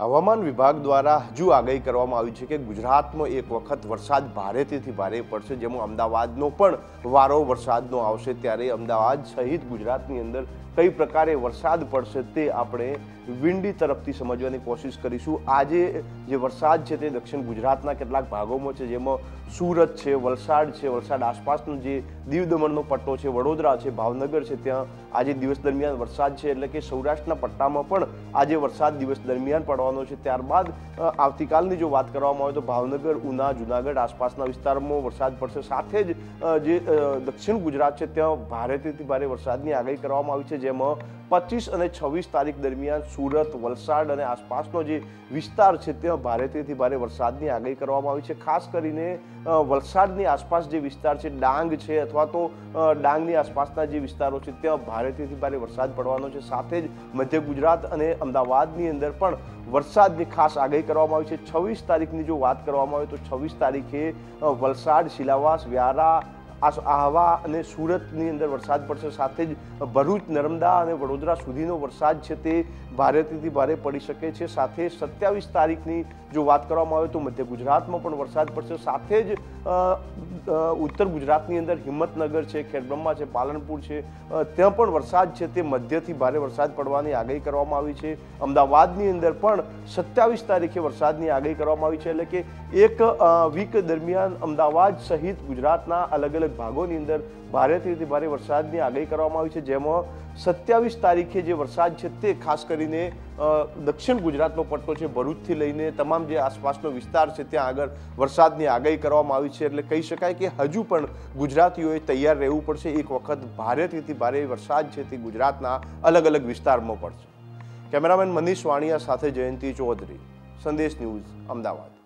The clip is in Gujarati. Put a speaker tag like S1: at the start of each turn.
S1: હવામાન વિભાગ દ્વારા હજુ આગાહી કરવામાં આવી છે કે ગુજરાતમાં એક વખત વરસાદ ભારેથી ભારે પડશે, જેમાં અમદાવાદનો પણ વારો વરસાદનો આવશે ત્યારે અમદાવાદ સહિત ગુજરાતની અંદર કઈ પ્રકારે વરસાદ પડશે તે આપણે વિંડી તરફથી સમજવાની કોશિશ કરીશું. આજે જે વરસાદ છે તે દક્ષિણ ગુજરાતના કેટલાક ભાગોમાં છે, જેમાં સુરત છે, વલસાડ છે, વલસાડ આસપાસનો જે દીવ દમણનો પટ્ટો છે, વડોદરા છે, ભાવનગર છે, ત્યાં આજે દિવસ દરમિયાન વરસાદ છે, એટલે કે સૌરાષ્ટ્રના પટ્ટામાં પણ આજે વરસાદ દિવસ દરમિયાન પડવાનો છે. ત્યારબાદ આવતીકાલની જો વાત કરવામાં આવે તો ભાવનગર, ઉના, જુનાગઢ આસપાસના વિસ્તારોમાં વરસાદ પડશે. સાથે જ જે દક્ષિણ ગુજરાત છે, ત્યાં ભારેથી ભારે વરસાદની આગાહી કરવામાં આવી છે. જેમાં પચીસ અને છવ્વીસ તારીખ દરમિયાન સુરત, વલસાડ અને આસપાસનો જે વિસ્તાર છે, ત્યાં ભારેથી ભારે વરસાદની આગાહી કરવામાં આવી છે. ખાસ કરીને વલસાડની આસપાસ જે વિસ્તાર છે, ડાંગ છે અથવા તો ડાંગની આસપાસના જે વિસ્તારો છે, ત્યાં ભારેથી ભારે વરસાદ પડવાનો છે. સાથે જ મધ્ય ગુજરાત અને અમદાવાદની અંદર પણ વરસાદની ખાસ આગાહી કરવામાં આવી છે. છવ્વીસ તારીખની જો વાત કરવામાં આવે તો છવ્વીસ તારીખે વલસાડ, શિલાવાસ, વ્યારા આસ- આહવા અને સુરતની અંદર વરસાદ પડશે. સાથે જ ભરૂચ, નર્મદા અને વડોદરા સુધીનો વરસાદ છે તે ભારેથી ભારે પડી શકે છે. સાથે સત્યાવીસ તારીખની જો વાત કરવામાં આવે તો મધ્ય ગુજરાતમાં પણ વરસાદ પડશે. સાથે જ ઉત્તર ગુજરાતની અંદર હિંમતનગર છે, ખેડબ્રહ્મા છે, પાલનપુર છે ત્યાં પણ વરસાદ છે તે મધ્યથી ભારે વરસાદ પડવાની આગાહી કરવામાં આવી છે. અમદાવાદની અંદર પણ સત્યાવીસ તારીખે વરસાદની આગાહી કરવામાં આવી છે. એટલે કે એક વીક દરમિયાન અમદાવાદ સહિત ગુજરાતના અલગ અલગ ભાગોની અંદર ભારેથી ભારે વરસાદની આગાહી કરવામાં આવી છે. જેમાં સત્યાવીસ તારીખે જે વરસાદ છે તે ખાસ કરીને દક્ષિણ ગુજરાતનો પટ્ટો છે ભરૂચથી લઈને તમામ જે આસપાસનો વિસ્તાર છે ત્યાં આગળ વરસાદની આગાહી કરવામાં આવી છે. એટલે કહી શકાય કે હજુ પણ ગુજરાતીઓએ તૈયાર રહેવું પડશે. એક વખત ભારેથી ભારે વરસાદ છે તે ગુજરાતના અલગ અલગ વિસ્તારમાં પડશે. કેમેરામેન મનીષ વાણિયા સાથે જયંતિ ચૌધરી. સંદેશ ન્યૂઝ અમદાવાદ.